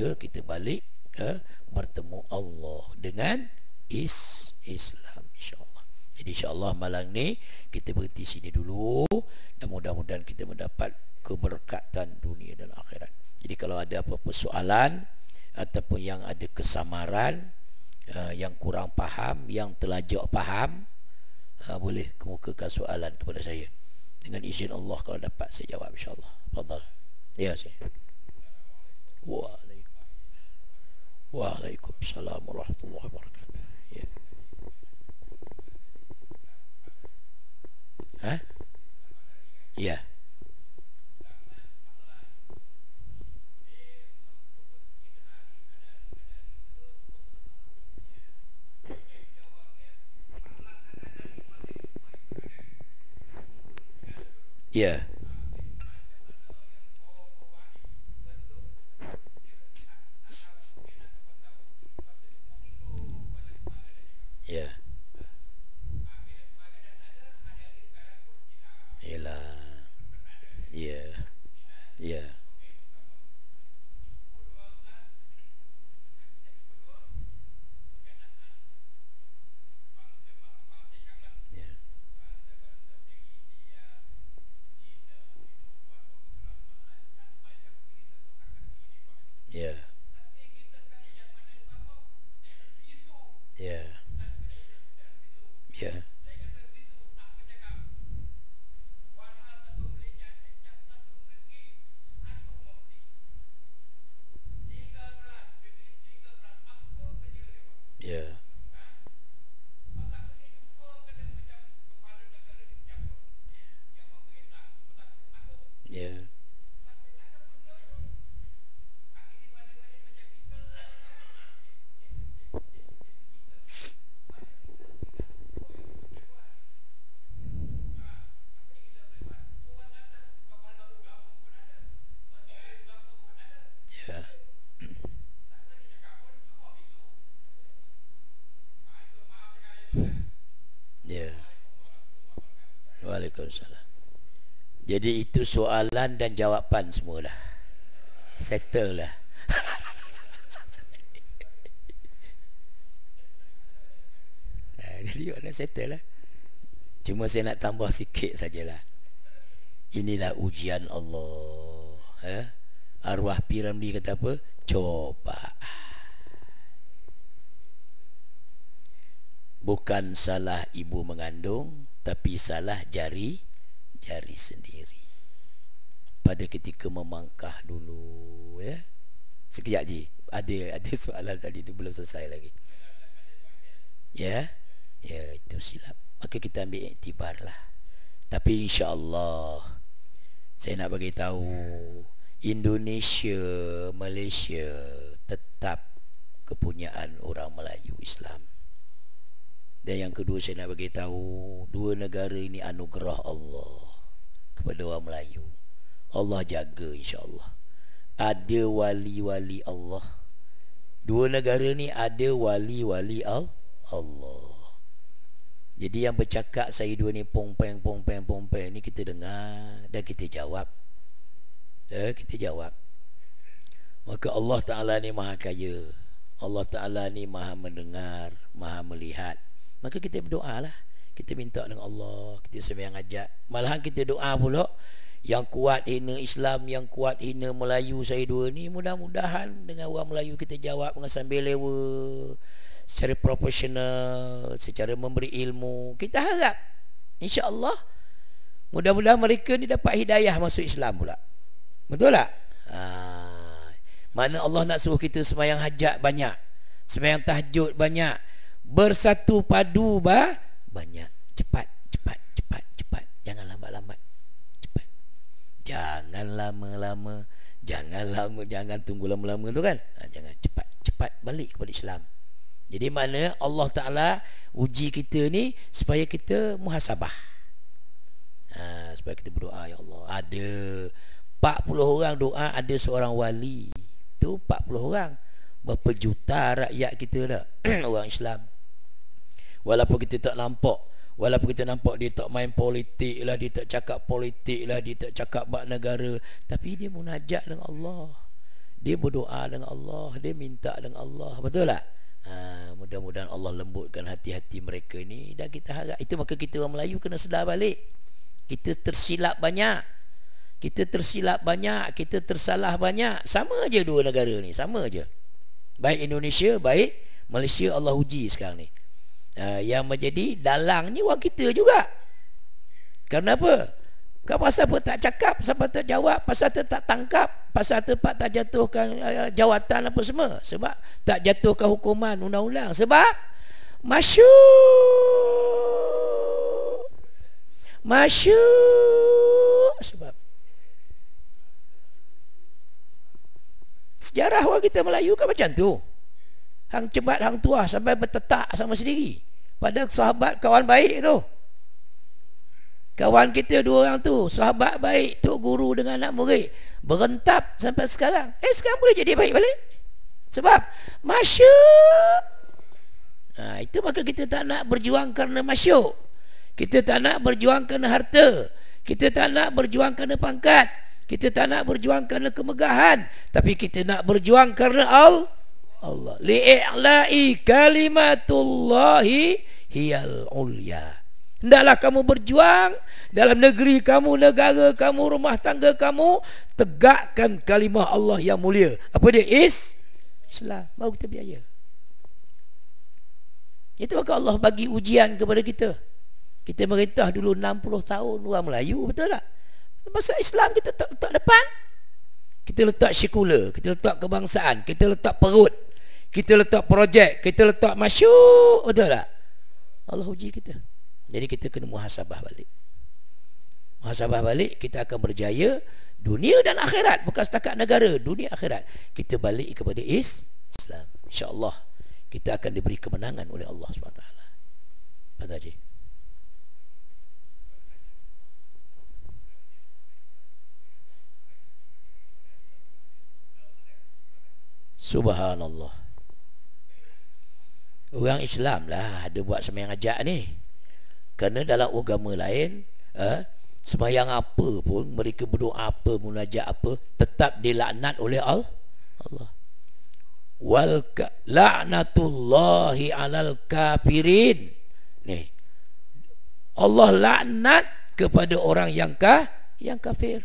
sehingga kita balik ke bertemu Allah dengan is Islam insyaallah. Jadi insyaallah malam ni kita berhenti sini dulu dan mudah-mudahan kita mendapat keberkatan dunia dan akhirat. Jadi kalau ada apa-apa soalan ataupun yang ada kesamaran uh, yang kurang faham, yang telajak faham, uh, boleh kemukakan soalan kepada saya. Dengan izin Allah kalau dapat saya jawab insya-Allah. Fadal. Ya, saya. Waalaikumsalam وعليكم السلام ورحمة الله وبركاته. ها؟ يا. Yeah. Yeah. Waalaikumsalam. Jadi itu soalan dan jawapan semua dah. Settle lah. Ha, Jadi makna settle lah. Cuma saya nak tambah sikit sajalah. Inilah ujian Allah. Eh? Arwah Piramli kata apa? Coba. Bukan salah ibu mengandung, tapi salah jari jari sendiri. Pada ketika memangkah dulu, ya. Sekejap je. Ada ada soalan tadi tu belum selesai lagi. Ya. Ya, itu silap. Maka kita ambil iktibar lah. Tapi insya-Allah saya nak bagi tahu Indonesia, Malaysia tetap kepunyaan orang Melayu Islam. Dan yang kedua saya nak bagi tahu dua negara ini anugerah Allah kepada orang Melayu. Allah jaga insya-Allah. Ada wali-wali Allah. Dua negara ni ada wali-wali Allah. Jadi yang bercakap saya dua ni pong peng pong peng pong peng ni kita dengar dan kita jawab. Ya, kita jawab. Maka Allah Taala ni Maha Kaya. Allah Taala ni Maha mendengar, Maha melihat. Maka kita berdoa lah. Kita minta dengan Allah, kita sembahyang ajak. Malahan kita doa pula yang kuat hina Islam, yang kuat hina Melayu saya dua ni mudah-mudahan dengan orang Melayu kita jawab dengan sambil lewa secara profesional, secara memberi ilmu. Kita harap insya-Allah mudah-mudahan mereka ni dapat hidayah masuk Islam pula. Betul tak? Ha. Mana Allah nak suruh kita sembahyang hajat banyak. Sembahyang tahajud banyak. Bersatu padu bah banyak. Cepat, cepat, cepat, cepat. Jangan lambat-lambat. Cepat. Jangan lama-lama. Jangan lama, jangan tunggu lama-lama tu kan? Ha, jangan cepat, cepat balik kepada Islam. Jadi mana Allah Ta'ala uji kita ni supaya kita muhasabah. Ha, supaya kita berdoa, Ya Allah. Ada 40 orang doa, ada seorang wali. Itu 40 orang. Berapa juta rakyat kita dah. orang Islam. Walaupun kita tak nampak. Walaupun kita nampak dia tak main politik lah. Dia tak cakap politik lah. Dia tak cakap bak negara. Tapi dia munajat dengan Allah. dia berdoa dengan Allah dia minta dengan Allah betul tak ha, mudah-mudahan Allah lembutkan hati-hati mereka ini dan kita harap itu maka kita orang Melayu kena sedar balik kita tersilap banyak kita tersilap banyak kita tersalah banyak sama aja dua negara ni sama aja baik Indonesia baik Malaysia Allah uji sekarang ni. Uh, yang menjadi dalangnya orang kita juga. Kenapa? Kau pasal apa tak cakap Pasal tak jawab Pasal tak tangkap Pasal tu tak jatuhkan uh, jawatan apa semua? Sebab tak jatuhkan hukuman undang-undang. Sebab Masyuk Masyuk Sebab Sejarah orang kita Melayu kan macam tu. Hang cepat hang tuah sampai bertetak sama sendiri. Pada sahabat kawan baik tu. Kawan kita dua orang tu Sahabat baik Tok guru dengan anak murid Berentap sampai sekarang. Eh sekarang boleh jadi baik balik? Sebab Masyuk. Ha, Itu maka kita tak nak berjuang kerana masyuk. Kita tak nak berjuang kerana harta. Kita tak nak berjuang kerana pangkat Kita tak nak berjuang kerana kemegahan Tapi kita nak berjuang kerana Allah Allah li'i'la'i kalimatullahi hiyal ulya hendaklah kamu berjuang dalam negeri kamu, negara kamu, rumah tangga kamu tegakkan kalimah Allah yang mulia. Apa dia? Is Islam. Baru kita biaya. Itu maka Allah bagi ujian kepada kita. Kita merintah dulu 60 tahun orang Melayu, betul tak? Masa Islam kita tak letak depan. Kita letak sekular, kita letak kebangsaan, kita letak perut, kita letak projek, kita letak masyuk, betul tak? Allah uji kita. Jadi kita kena muhasabah balik muhasabah balik kita akan berjaya dunia dan akhirat bukan setakat negara dunia akhirat kita balik kepada Islam insyaallah kita akan diberi kemenangan oleh Allah SWT Pada Subhanallah. Orang Islam lah Ada buat semayang ajak ni. Kerana dalam agama lain eh, Semayang apa pun Mereka berdoa apa Munajat apa Tetap dilaknat oleh Allah. Wal la'natullahi alal kafirin. Nih Allah laknat kepada orang yang kah yang kafir.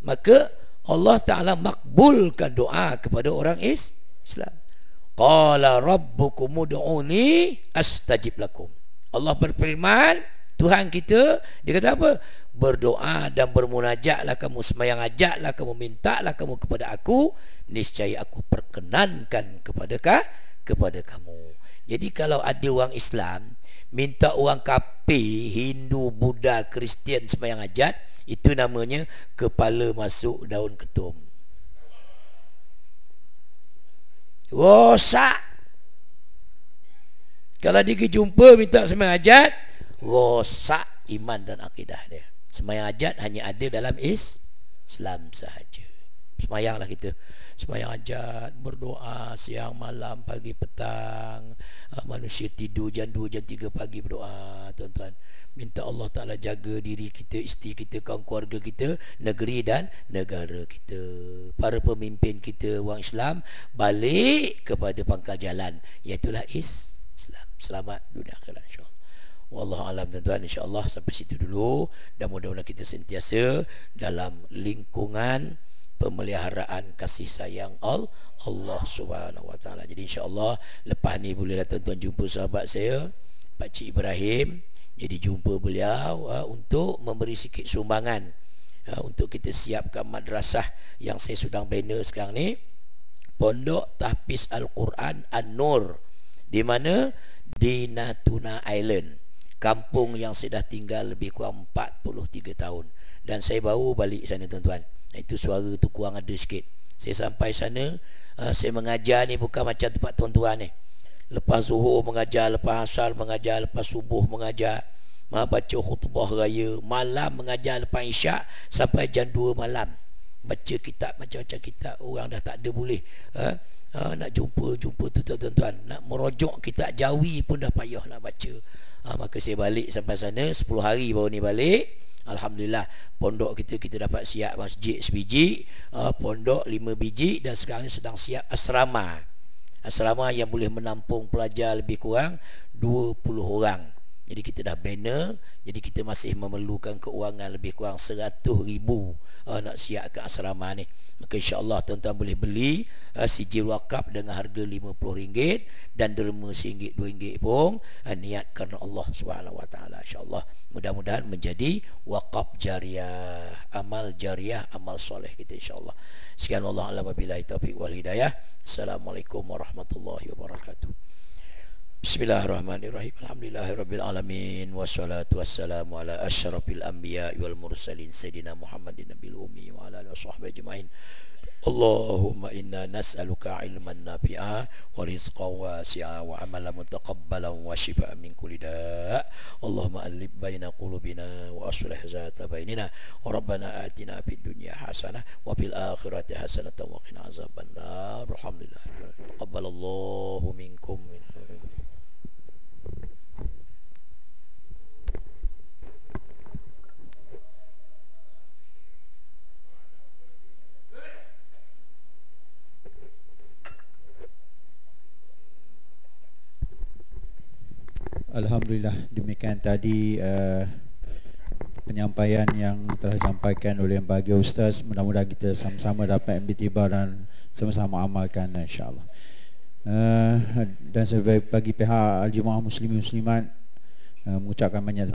Maka Allah Taala makbulkan doa kepada orang Islam. Qala rabbukum ud'uni astajib lakum. Allah berfirman, Tuhan kita dia kata apa berdoa dan bermunajatlah kamu semayang ajaklah kamu mintalah kamu kepada aku niscaya aku perkenankan kepada kepada kamu jadi kalau ada orang Islam minta orang kafir Hindu Buddha Kristian semayang ajat itu namanya kepala masuk daun ketum rosak kalau dia jumpa minta semayang ajat rosak iman dan akidah dia. Semayang ajat hanya ada dalam is Islam sahaja. Semayanglah kita. Semayang ajat, berdoa siang, malam, pagi, petang. Uh, manusia tidur jam 2, jam 3 pagi berdoa, tuan-tuan. Minta Allah Ta'ala jaga diri kita, isteri kita, kaum keluarga kita, negeri dan negara kita. Para pemimpin kita, orang Islam, balik kepada pangkal jalan. Iaitulah is Islam. Selamat dunia akhirat insyaAllah. Wallahu alam tuan-tuan insya-Allah sampai situ dulu dan mudah-mudahan kita sentiasa dalam lingkungan pemeliharaan kasih sayang Allah Allah Subhanahu wa taala. Jadi insya-Allah lepas ni bolehlah tuan-tuan jumpa sahabat saya Pak Cik Ibrahim jadi jumpa beliau uh, untuk memberi sikit sumbangan uh, untuk kita siapkan madrasah yang saya sedang bina sekarang ni. Pondok Tahfiz Al-Quran An-Nur di mana? Di Natuna Island kampung yang saya dah tinggal lebih kurang 43 tahun. Dan saya baru balik sana tuan-tuan. Itu suara tu kurang ada sikit. Saya sampai sana uh, saya mengajar ni bukan macam tempat tuan-tuan ni lepas zuhur mengajar lepas asar mengajar lepas subuh mengajar. Ma baca khutbah raya. Malam mengajar lepas isyak sampai jam 2 malam. Baca kitab macam-macam kitab. Orang dah tak ada boleh ha? Ha, nak jumpa jumpa tu tuan-tuan. Nak merojok kitab jawi pun dah payah nak baca. Ha, maka saya balik sampai sana. 10 hari baru ni balik. Alhamdulillah pondok kita kita dapat siap masjid sebiji, uh, pondok lima biji dan sekarang sedang siap asrama. Asrama yang boleh menampung pelajar lebih kurang 20 orang. Jadi kita dah banner, jadi kita masih memerlukan keuangan lebih kurang 100 ribu uh, nak siapkan asrama ni. Maka insya-Allah tuan-tuan boleh beli uh, sijil wakaf dengan harga RM50 dan derma RM1 RM2 pun uh, niat kerana Allah Taala insya-Allah. Mudah-mudahan menjadi wakaf jariah, amal jariah, amal soleh kita insya-Allah. Sekian Allah alam wabillahi taufiq wal hidayah. Assalamualaikum warahmatullahi wabarakatuh. بسم الله الرحمن الرحيم الحمد لله رب العالمين والصلاة والسلام على أشرف الأنبياء والمرسلين سيدنا محمد النبي الأمي وعلى آله وصحبه أجمعين اللهم إنا نسألك علما نافعا ورزقا واسعا وعملا متقبلا وشفاء من كل داء اللهم ألف بين قلوبنا وأصلح ذات بيننا وربنا آتنا في الدنيا حسنة وفي الآخرة حسنة وقنا عذاب النار الحمد لله تقبل الله منكم, Alhamdulillah demikian tadi uh, penyampaian yang telah disampaikan oleh yang bagi ustaz mudah-mudahan kita sama-sama dapat ambil dan sama-sama amalkan insyaallah. Uh, dan sebagai bagi pihak al-jemaah muslimin muslimat uh, mengucapkan banyak